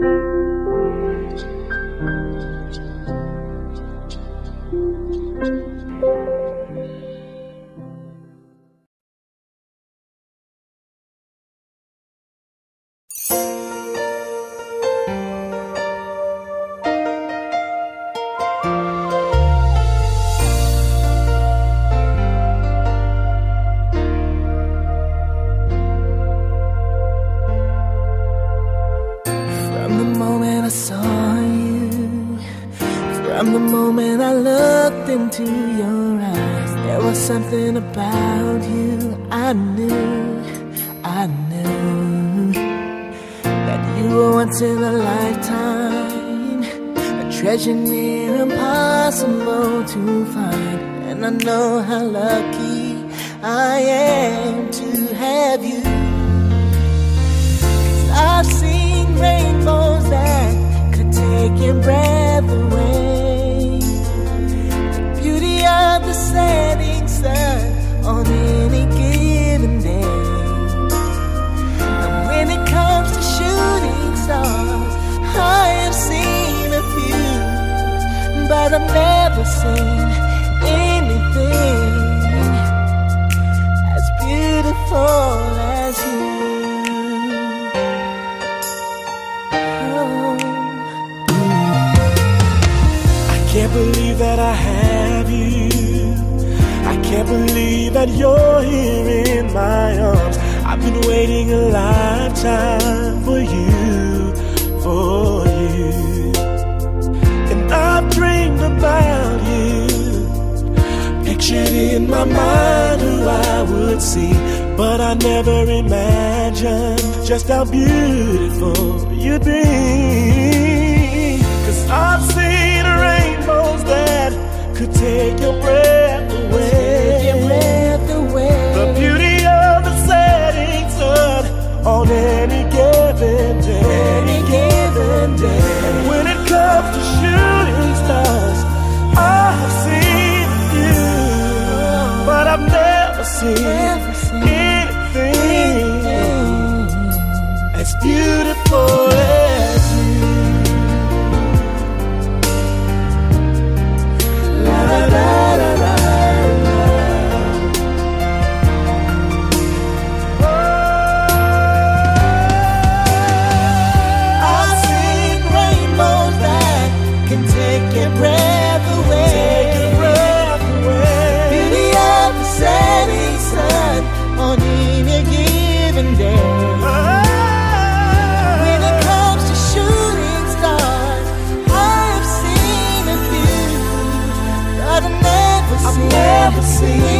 From the moment I looked into your eyes, there was something about you I knew, I knew that you were once in a lifetime, a treasure near impossible to find. And I know how lucky I am to have you. I've seen rainbows that could take your breath but I've never seen anything as beautiful as you. Oh. I can't believe that I have you. I can't believe that you're here in my arms. I've been waiting a lifetime for you, for But I never imagined just how beautiful you'd be. Cause I've seen rainbows that could take your breath away. Your breath away. The beauty of the setting sun on any given day. Any given day. And when it comes to shooting stars, I have seen you, but I've never seen as never